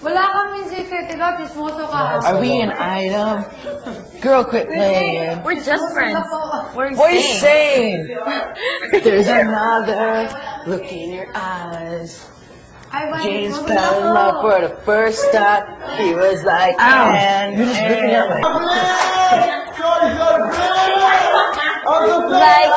Wala kaming secret, diba? Pismoso ka. Are we an item? Girl, quit playing. We're just friends. We're What are you insane. saying? There's another look in your eyes. James fell in love for the first time. He was like, Ow. and, You're just ripping out my- Like,